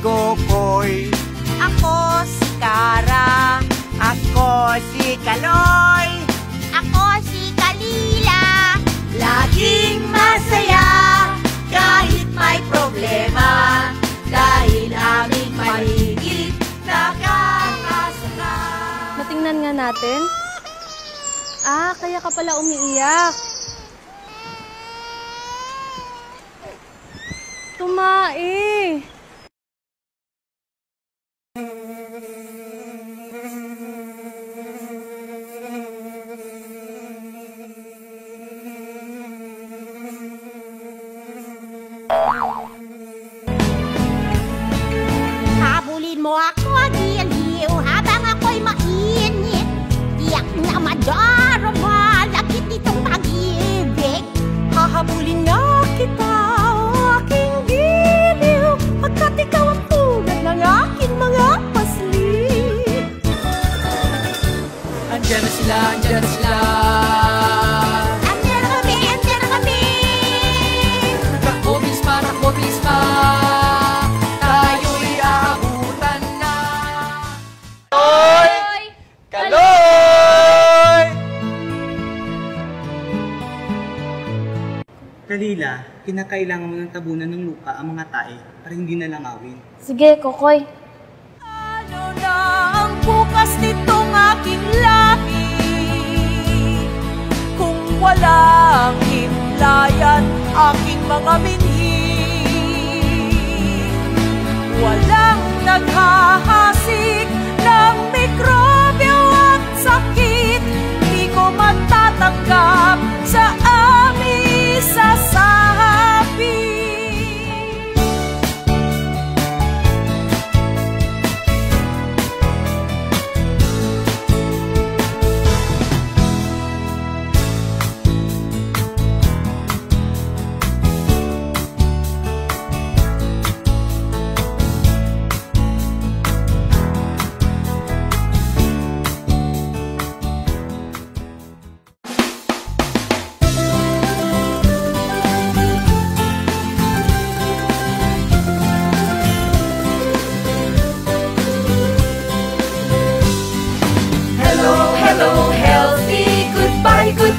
Gopoy. Ako si Kara. Ako si Kaloy. Ako si Kalila. Laging masaya kahit may problema. Dahil aming mahigit nakakasama. Natingnan nga natin. Ah, kaya ka pala umiiyak. Tumae! Mo ako, agiliw, habang ako'y mainit. Tiyak na madarama, lakit nitong pag-ibig. Hahabulin na kita, o aking giliw Pagkat ikaw ang tulad ng aking mga pasli Andiyan na sila, andiyan na sila Kalila, kinakailangan mo ng tabunan ng lupa ang mga tae para hindi nalangawin. Sige, Kokoy. Ano na ang bukas nitong aking lahi Kung walang himlayan aking mga binhi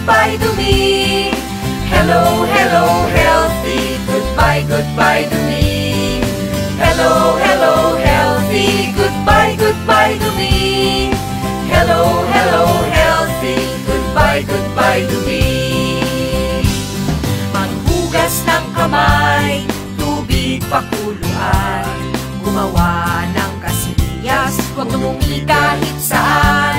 Goodbye, to me. Hello, hello, healthy. Goodbye, goodbye to me. Hello, hello, healthy. Goodbye, goodbye to me. Hello, hello, healthy. Goodbye, goodbye to me. Maghugas ng kamay, tubig pakuluan. Gumawa ng kasiliyas, huwag tumumi kahit saan.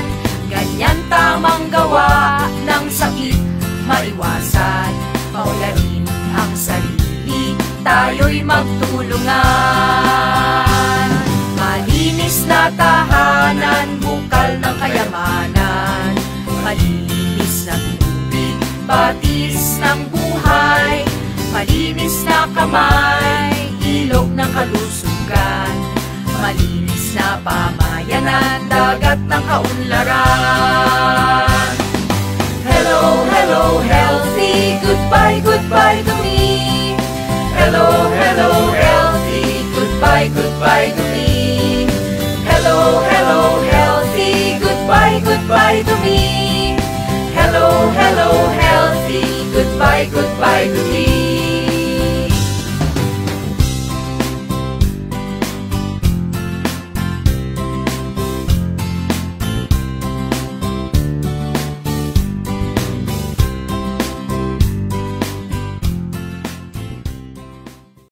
Tayo'y magtulungan. Malinis na tahanan, bukal ng kayamanan. Malinis na tubig, batis ng buhay. Malinis na kamay, ilog ng kalusugan. Malinis na pamayanan, dagat ng kaunlaran. Hello, hello, healthy, goodbye,